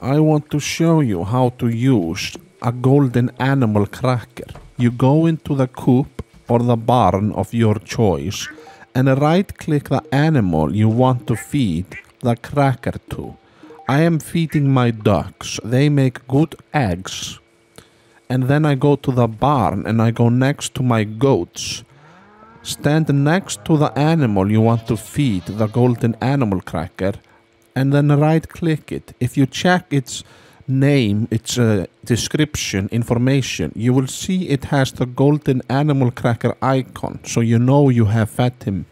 I want to show you how to use a golden animal cracker. You go into the coop or the barn of your choice and right click the animal you want to feed the cracker to. I am feeding my ducks. They make good eggs. And then I go to the barn and I go next to my goats. Stand next to the animal you want to feed the golden animal cracker and then right click it. If you check its name, its uh, description, information, you will see it has the golden animal cracker icon so you know you have fed him